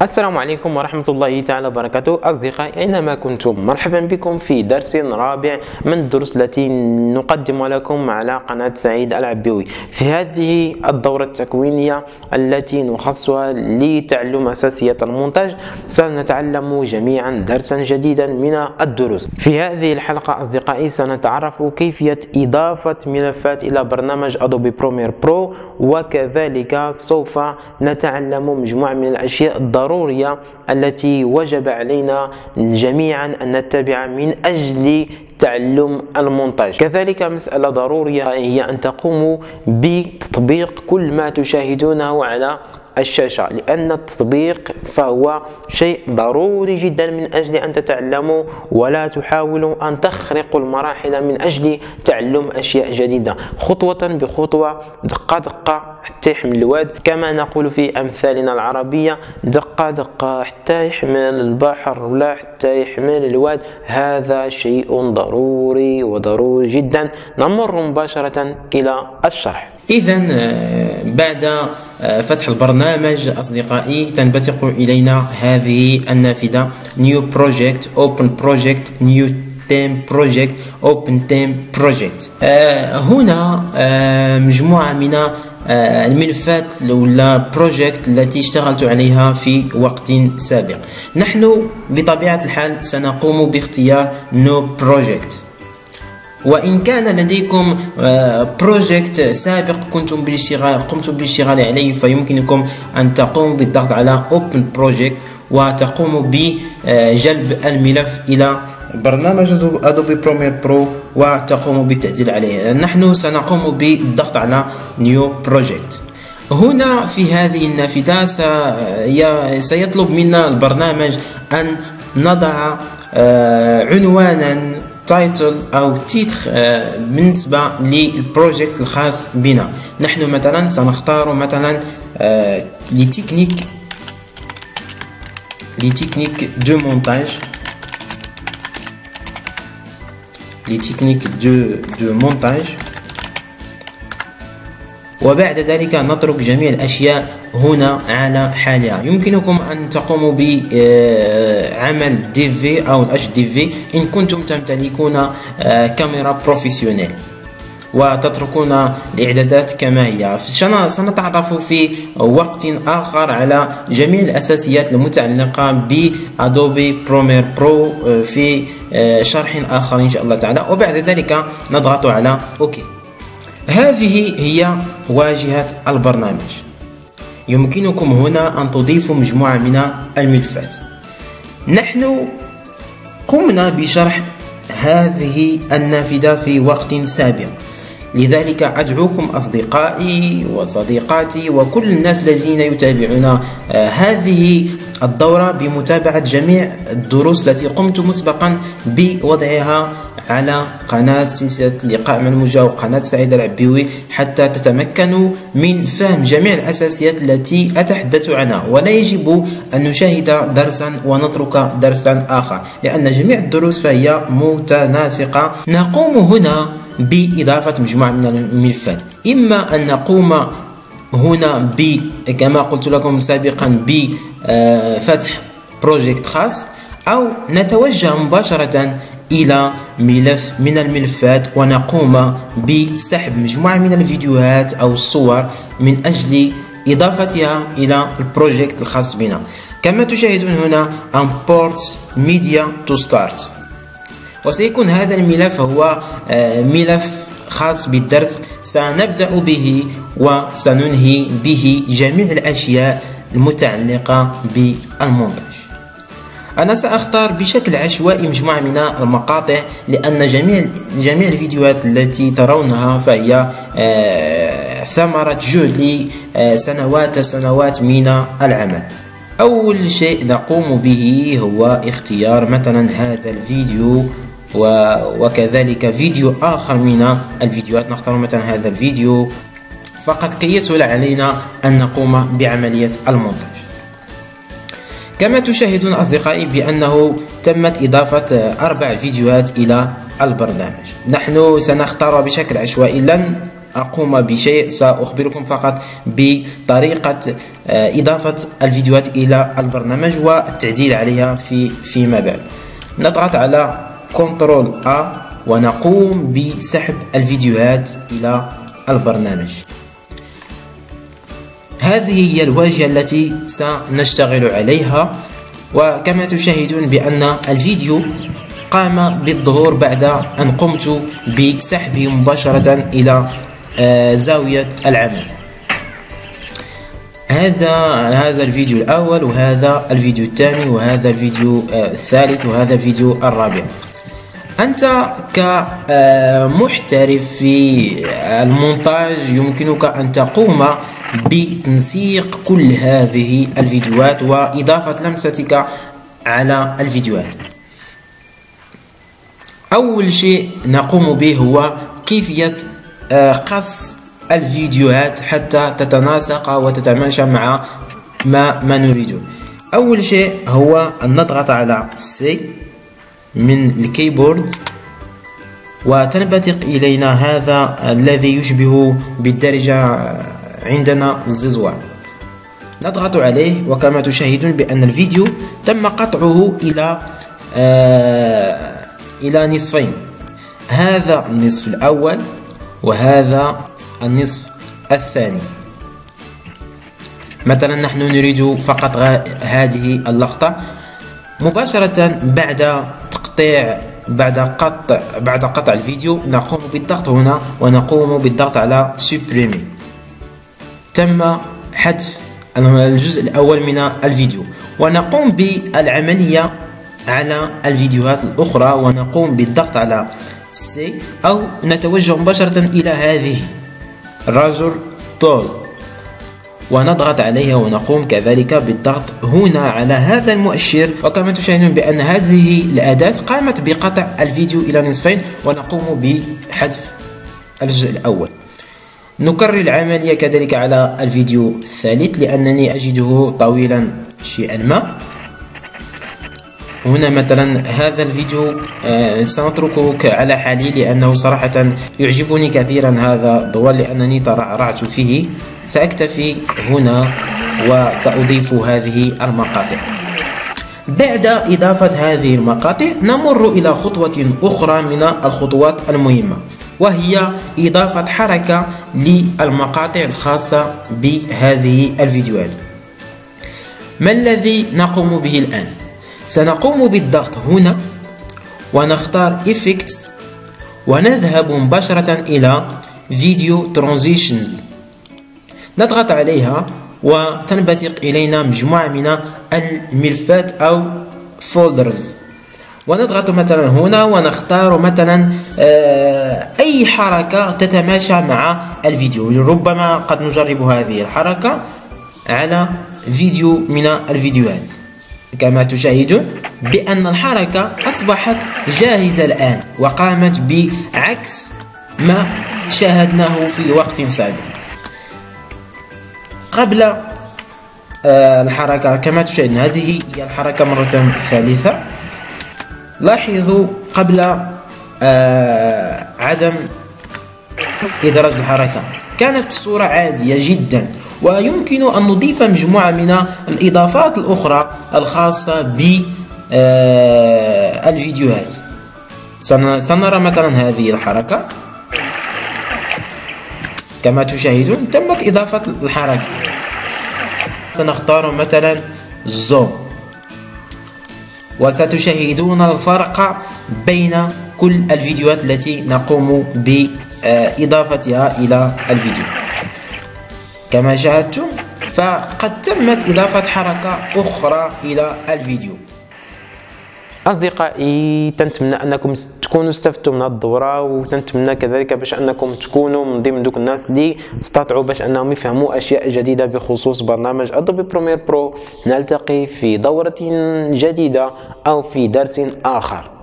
السلام عليكم ورحمة الله تعالى وبركاته. أصدقائي أينما كنتم مرحبا بكم في درس رابع من الدروس التي نقدم لكم على قناة سعيد العبيوي في هذه الدورة التكوينية التي نخصصها لتعلم أساسية المونتاج سنتعلم جميعا درسا جديدا من الدروس. في هذه الحلقة أصدقائي سنتعرف كيفية إضافة ملفات إلى برنامج Adobe Premiere Pro وكذلك سوف نتعلم مجموعة من الأشياء الضرورية الضرورية التي وجب علينا جميعا أن نتبع من أجل تعلم المونتاج. كذلك مسألة ضرورية هي أن تقوموا بتطبيق كل ما تشاهدونه على الشاشة لأن التطبيق فهو شيء ضروري جدا من أجل أن تتعلموا ولا تحاولوا أن تخرقوا المراحل من أجل تعلم أشياء جديدة. خطوة بخطوة دقة دقة حتى يحمل الواد. كما نقول في أمثالنا العربية دقة دقة حتى يحمل البحر ولا حتى يحمل الواد. هذا شيء ضروري. وضروري جدا. نمر مباشرة إلى الشرح. إذا آه، بعد آه، فتح البرنامج أصدقائي تنبثق إلينا هذه النافذة. New Project Open Project New Team Project Open Team Project هنا آه، مجموعة من الملفات ولا project التي اشتغلت عليها في وقت سابق. نحن بطبيعة الحال سنقوم باختيار new new project وإن كان لديكم project آه، سابق كنتم بالاشتغال قمتم بالاشتغال عليه فيمكنكم أن تقوموا بالضغط على Open Project وتقوموا بجلب الملف إلى برنامج Adobe Premiere Pro وتقوموا بالتعديل عليه. نحن سنقوم بالضغط على New Project. هنا في هذه النافذة سيطلب منا البرنامج أن نضع آه، عنوانا title أو titre آه، بالنسبة لل project الخاص بنا. نحن مثلا سنختار مثلا les techniques les techniques de montage les techniques de de montage وبعد ذلك نترك جميع الأشياء هنا على حالها. يمكنكم أن تقوموا بعمل DV أو ال HDV إن كنتم تمتلكون آه، كاميرا professionnelle وتتركون الإعدادات كما هي. سنتعرف في وقت آخر على جميع الأساسيات المتعلقة ب Adobe Premiere Pro في آه، شرح آخر إن شاء الله تعالى. وبعد ذلك نضغط على OK. هذه هي واجهة البرنامج. يمكنكم هنا أن تضيفوا مجموعة من الملفات. نحن قمنا بشرح هذه النافذة في وقت سابق. لذلك أدعوكم أصدقائي وصديقاتي وكل الناس الذين يتابعون آه، هذه الدورة بمتابعة جميع الدروس التي قمت مسبقا بوضعها على قناة سلسلة لقاء مع الموجة وقناة سعيد العبيوي حتى تتمكنوا من فهم جميع الأساسيات التي أتحدث عنها. ولا يجب أن نشاهد درسا ونترك درسا آخر لأن جميع الدروس فهي متناسقة. نقوم هنا بإضافة مجموعة من الملفات. إما أن نقوم هنا ب كما قلت لكم سابقا بفتح project خاص أو نتوجه مباشرة إلى ملف من الملفات ونقوم بسحب مجموعة من الفيديوهات أو الصور من أجل إضافتها إلى ال project الخاص بنا. كما تشاهدون هنا import media to start. وسيكون هذا الملف هو آه، ملف خاص بالدرس. سنبدأ به وسننهي به جميع الأشياء المتعلقة بالمونتاج. أنا سأختار بشكل عشوائي مجموعة من المقاطع لأن جميع جميع الفيديوهات التي ترونها فهي آه، ثمرة جهد لسنوات سنوات من العمل. أول شيء نقوم به هو اختيار مثلا هذا الفيديو وكذلك فيديو آخر من الفيديوهات. نختار مثلا هذا الفيديو. فقط كي يسهل علينا أن نقوم بعملية المونتاج. كما تشاهدون أصدقائي بأنه تمت إضافة أربع فيديوهات إلى البرنامج. نحن سنختار بشكل عشوائي. لن أقوم بشيء سأخبركم فقط بطريقة آه، إضافة الفيديوهات إلى البرنامج والتعديل عليها في فيما بعد. نضغط على كنترول A ونقوم بسحب الفيديوهات إلى البرنامج. هذه هي الواجهة التي سنشتغل عليها وكما تشاهدون بأن الفيديو قام بالظهور بعد أن قمت بسحبه مباشرة إلى آه، زاوية العمل. هذا هذا الفيديو الأول وهذا الفيديو الثاني وهذا الفيديو آه، الثالث وهذا الفيديو الرابع. أنت كمحترف في المونتاج يمكنك أن تقوم بتنسيق كل هذه الفيديوهات وإضافة لمستك على الفيديوهات. أول شيء نقوم به هو كيفية آه، قص الفيديوهات حتى تتناسق وتتماشى مع ما ما نريده. أول شيء هو أن نضغط على سي من الكيبورد. وتنبثق إلينا هذا الذي يشبه بالدرجة عندنا الززوان نضغط عليه وكما تشاهدون بأن الفيديو تم قطعه إلى آه إلى نصفين. هذا النصف الأول وهذا النصف الثاني. مثلا نحن نريد فقط هذه اللقطة. مباشرة بعد تقطيع بعد قطع بعد قطع الفيديو نقوم بالضغط هنا ونقوم بالضغط على سوبريمي تم حذف الجزء الأول من الفيديو. ونقوم بالعملية على الفيديوهات الأخرى ونقوم بالضغط على سي أو نتوجه مباشرة إلى هذه. الرجل طول. ونضغط عليها ونقوم كذلك بالضغط هنا على هذا المؤشر. وكما تشاهدون بأن هذه الأداة قامت بقطع الفيديو إلى نصفين ونقوم بحذف الجزء الأول. نكرر العملية كذلك على الفيديو الثالث لأنني أجده طويلا شيئا ما. هنا مثلا هذا الفيديو آه، سنتركه على حالي لأنه صراحة يعجبني كثيرا هذا الضوء لأنني ترعرعت فيه. سأكتفي هنا وسأضيف هذه المقاطع. بعد إضافة هذه المقاطع نمر إلى خطوة أخرى من الخطوات المهمة وهي إضافة حركة للمقاطع الخاصة بهذه الفيديوهات. ما الذي نقوم به الآن؟ سنقوم بالضغط هنا ونختار Effects ونذهب مباشرة إلى Video Transitions. نضغط عليها وتنبثق إلينا مجموعة من الملفات أو folders. ونضغط مثلا هنا ونختار مثلا آه، أي حركة تتماشى مع الفيديو. ربما قد نجرب هذه الحركة على فيديو من الفيديوهات. كما تشاهدون بأن الحركة أصبحت جاهزة الآن وقامت بعكس ما شاهدناه في وقت سابق. قبل آه، الحركة كما تشاهدون هذه هي الحركة مرة ثالثة. لاحظوا قبل آه، عدم إدراج الحركة كانت الصورة عادية جدا. ويمكن أن نضيف مجموعة من الإضافات الأخرى الخاصة بالفيديوهات آه، سنرى مثلا هذه الحركة. كما تشاهدون تمت إضافة الحركة. سنختار مثلا زوم. وستشاهدون الفرق بين كل الفيديوهات التي نقوم بإضافتها إلى الفيديو. كما شاهدتم فقد تمت إضافة حركة أخرى إلى الفيديو. أصدقائي تنتمنى أنكم تكونوا استفدتوا من الدورة وتنتمنى كذلك باش أنكم تكونوا من ضمن دوك الناس اللي استطاعوا باش أنهم يفهموا أشياء جديدة بخصوص برنامج Adobe Premiere Pro نلتقي في دورة جديدة أو في درس آخر.